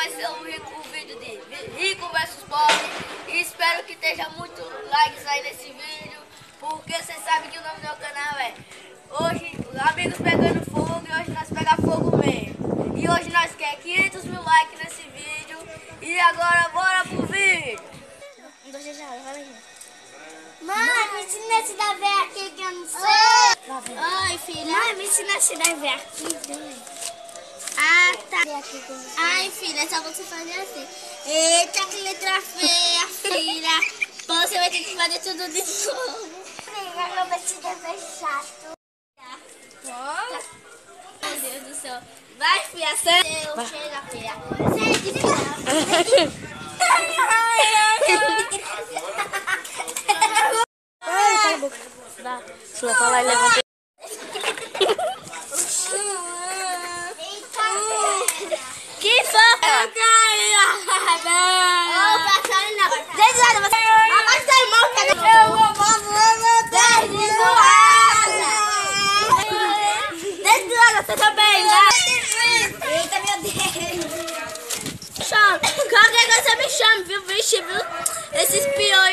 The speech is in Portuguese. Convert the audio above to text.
vai ser o, rico- vídeo de rico versus pobre. E espero que esteja muito likes aí nesse vídeo. Porque vocês sabem que o nome do meu canal é Hoje Amigos Pegando Fogo e hoje nós pega fogo mesmo. E hoje nós quer 500 mil likes nesse vídeo. E agora bora pro vídeo. Um, dois, três, já, vai lá. Mãe, me ensina esse da ver aqui que eu não sei. Oi, filha. Mãe, me ensina esse da ver aqui. Ah, tá. Eu. Ai, filha, é só você fazer assim. Eita, que letra feia, filha. Você vai ter que fazer tudo de novo. Filha, eu vou te dever chato. Meu Deus do céu. Vai, filha, sério. Chega, filha. Sente, Ai, cala a boca. Dá. Se eu falar, ele levanta. Que fofa! Ô, Catarina, desde lá, você... Agora você é irmão, cadê? Eu vou Desde lá! Desde lá, você também, né? Eita, meu Deus! Chama, qualquer coisa me chama, viu? Vixe, viu? Esses? Caiu.